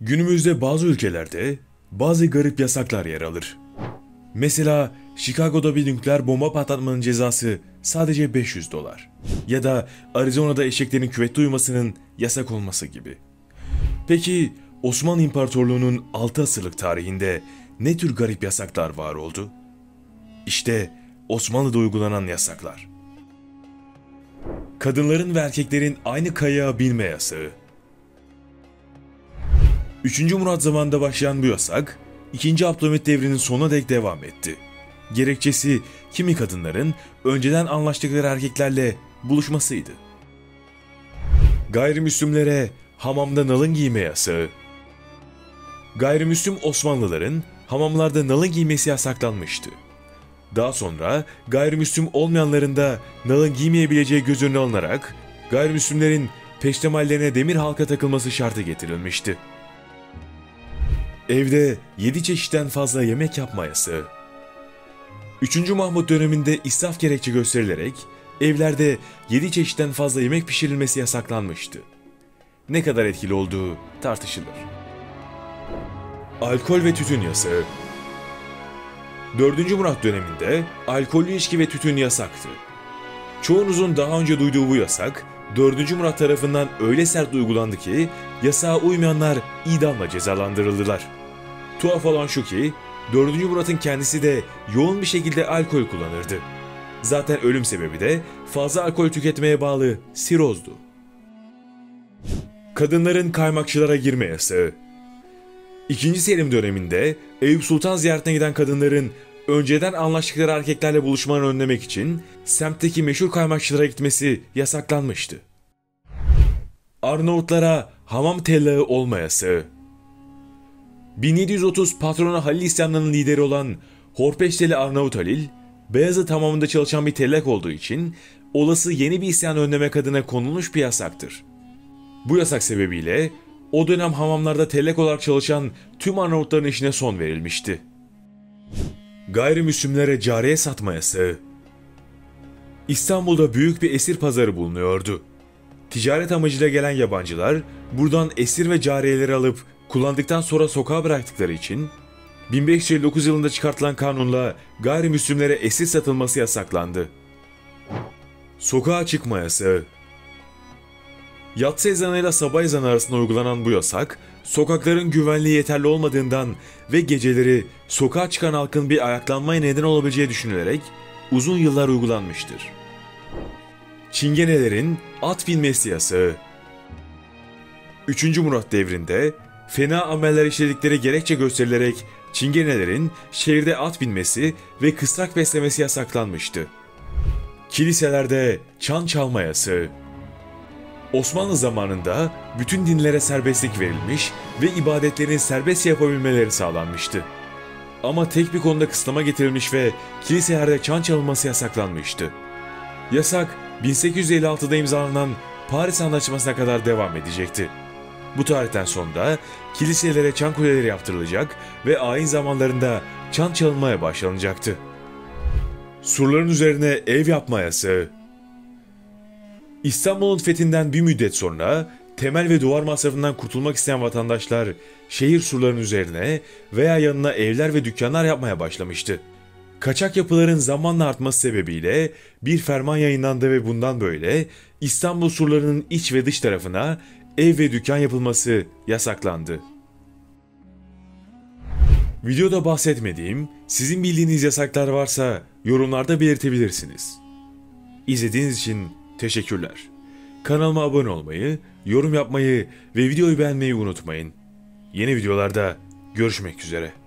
Günümüzde bazı ülkelerde bazı garip yasaklar yer alır. Mesela Chicago'da bir nükleer bomba patlatmanın cezası sadece 500 dolar. Ya da Arizona'da eşeklerin küvette uyumasının yasak olması gibi. Peki Osmanlı İmparatorluğu'nun 6 asırlık tarihinde ne tür garip yasaklar var oldu? İşte Osmanlı'da uygulanan yasaklar. Kadınların ve erkeklerin aynı kayağa binme yasağı. 3. Murat zamanında başlayan bu yasak, 2. Abdülhamit devrinin sonuna dek devam etti. Gerekçesi kimi kadınların önceden anlaştıkları erkeklerle buluşmasıydı. Gayrimüslimlere hamamda nalın giyme yasağı. Gayrimüslim Osmanlıların hamamlarda nalın giymesi yasaklanmıştı. Daha sonra gayrimüslim olmayanların da nalın giymeyebileceği göz önüne alınarak gayrimüslimlerin peştemallerine demir halka takılması şartı getirilmişti. Evde 7 çeşitten fazla yemek yapma yasağı. 3. Mahmut döneminde israf gerekçe gösterilerek evlerde 7 çeşitten fazla yemek pişirilmesi yasaklanmıştı. Ne kadar etkili olduğu tartışılır. Alkol ve tütün yasağı 4. Murat döneminde alkollü içki ve tütün yasaktı. Çoğunuzun daha önce duyduğu bu yasak 4. Murat tarafından öyle sert uygulandı ki yasağa uymayanlar idamla cezalandırıldılar. Tuhaf olan şu ki 4. Murat'ın kendisi de yoğun bir şekilde alkol kullanırdı. Zaten ölüm sebebi de fazla alkol tüketmeye bağlı sirozdu. Kadınların kaymakçılara girme yasağı 2. Selim döneminde Eyüp Sultan ziyaretine giden kadınların önceden anlaştıkları erkeklerle buluşmalarını önlemek için semtteki meşhur kaymakçılara gitmesi yasaklanmıştı. Arnavutlara hamam tellağı olma yasağı 1730 patronu Halil İsyanlı'nın lideri olan Horpeşteli Arnavut Halil, Beyazıt hamamında çalışan bir tellak olduğu için olası yeni bir isyan önlemek adına konulmuş bir yasaktır. Bu yasak sebebiyle o dönem hamamlarda tellak olarak çalışan tüm Arnavutların işine son verilmişti. Gayrimüslimlere cariye satma yasağı İstanbul'da büyük bir esir pazarı bulunuyordu. Ticaret amacıyla gelen yabancılar buradan esir ve cariyeleri alıp kullandıktan sonra sokağa bıraktıkları için 1559 yılında çıkartılan kanunla gayrimüslimlere esir satılması yasaklandı. Sokağa çıkma yasağı Yatsı ezanıyla sabah ezanı arasında uygulanan bu yasak, sokakların güvenliği yeterli olmadığından ve geceleri sokağa çıkan halkın bir ayaklanmaya neden olabileceği düşünülerek uzun yıllar uygulanmıştır. Çingenelerin at binmesi yasağı 3. Murat devrinde fena ameller işledikleri gerekçe gösterilerek Çingenelerin şehirde at binmesi ve kısrak beslemesi yasaklanmıştı. Kiliselerde çan çalma yasağı Osmanlı zamanında bütün dinlere serbestlik verilmiş ve ibadetlerini serbest yapabilmeleri sağlanmıştı. Ama tek bir konuda kısıtlama getirilmiş ve kiliselerde çan çalınması yasaklanmıştı. Yasak 1856'da imzalanan Paris Anlaşması'na kadar devam edecekti. Bu tarihten sonra kiliselere çan kuleleri yaptırılacak ve ayin zamanlarında çan çalınmaya başlanacaktı. Surların üzerine ev yapma yasağı İstanbul'un fethinden bir müddet sonra temel ve duvar masrafından kurtulmak isteyen vatandaşlar şehir surlarının üzerine veya yanına evler ve dükkanlar yapmaya başlamıştı. Kaçak yapıların zamanla artması sebebiyle bir ferman yayınlandı ve bundan böyle İstanbul surlarının iç ve dış tarafına ev ve dükkan yapılması yasaklandı. Videoda bahsetmediğim, sizin bildiğiniz yasaklar varsa yorumlarda belirtebilirsiniz. İzlediğiniz için teşekkürler. Kanalıma abone olmayı, yorum yapmayı ve videoyu beğenmeyi unutmayın. Yeni videolarda görüşmek üzere.